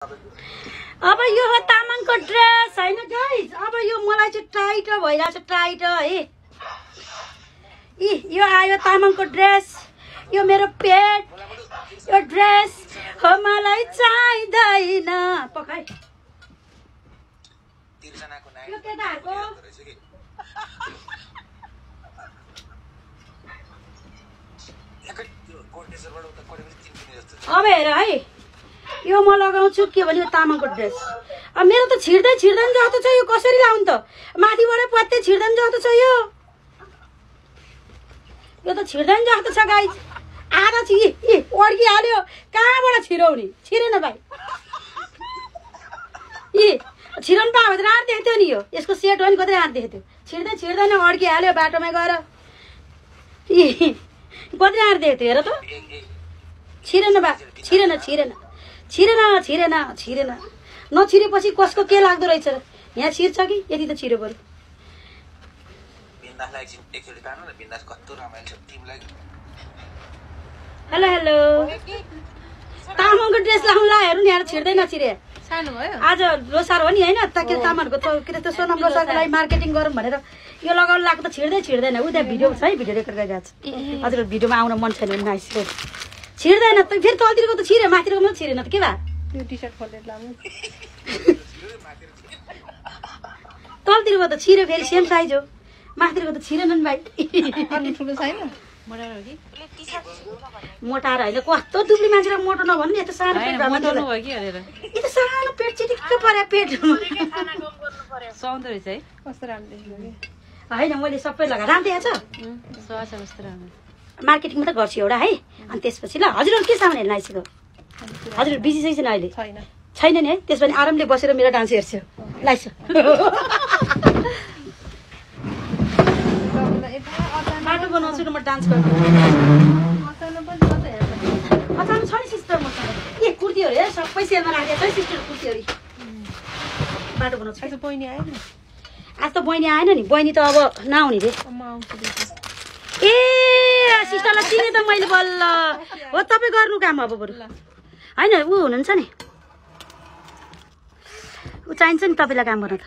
अब यो हो तामाङको ड्रेस होइन गाइज अब यो मलाई चाहिँ टाइट भइरहेछ टाइट है। इ यो आयो तामाङको ड्रेस यो मेरो पेट यो ड्रेस हो मलाई चाहिँदैन। पकाइ यो केटाहरूको? छ। अब हेर है। यो म लगाउँछु के भने यो तामाङको ड्रेस अब मेरो त छिर्दै छिर्दैन जस्तो छ यो कसरी लाउनु त? माथिबाटै पत्तै छिर्दैन जस्तो छ यो। यो त छिर्दैन जस्तो छ गाई आधा छि अड्किहाल्यो कहाँबाट छिराउने छिरेन भाइ। इ छिराउनु भने त राँड देख्थ्यो नि यो। यसको सेट हो नि कतै राँड देख्थ्यो। छिर्दै छिर्दैन अड्किहाल्यो बाटोमा गएर। इ कति राँड देख्थ्यो हेर त। छिरेन बा छिरेन छिरेन। छिरेन छिरेन छिरेन। नछिरेपछि कसको के लाग्दो रहेछ र? यहाँ छिर्छ कि? यति त छिर्यो बरु। Hello hello. तामाङको ड्रेस लाउनु ला हेर्नु नि यहाँ छिर्दै नछिरे। सानो भयो। आज लोसार हो नि होइन? त के तामाङहरूको त के अरे त्यो सोनाम लोसारको लागि मार्केटिङ गरौँ भनेर। यो लगाउनु त छिर्दै छिर्दैन। उ त्यहाँ भिडियो छ है भिडियो रेकर्ड गरिरहेको छ। हजुर भिडियोमा आउन मन छैन नाइस छिर्दैन त फेरि तलतिरको त छिर्यो माथिको मात्रै छिरेन त के भए त्यो टी सर्ट खोलेर तलतिरको त छिर्यो फेरि सेम साइज हो माथिको त छिरेन नि भाइ ठुलो छैन मोटाएर होइन कस्तो दुब्ली मान्छेलाई मोटो नभन्नु नि यस्तो सानो पेट भएको मोटाउनु मान्छेलाई। भयो कि अरेर यो त सानो पेट चिटिक्क पर्यो पेट सुहाउँदो रहेछ है कस्तो राम्रो होइन मैले सबै लगाएर राम्रो देखाएको छ मार्केटिङ मात्रै गर्छु एउटा है। अनि त्यसपछि ल हजुरहरू के सामान हेर्न आइसक्यो हजुर बिजी छैन अहिले। छैन। नि है। त्यसो भने आरामले बसेर मेरो डान्स हेर्छु। लाइस बाटो बनाउँछु र म डान्स गर्छु अचानक छ नि सिस्टर मसँग ए कुर्तीहरू हेर सबै सेलमा राखेको छ है सिस्टर कुर्तीहरू। बाटो बनाउँछु। आज बहिनी आयो नि? आज त बहिनी आएन नि। बहिनी त अब नआउने रे। ए सिस्टरलाई चिने त मैले बल्ल। हो तपाईँ गर्नु काम अब बरु। होइन ऊ हुनुहुन्छ नि। ऊ चाहिन्छ नि तपाईँलाई काम गर्न त।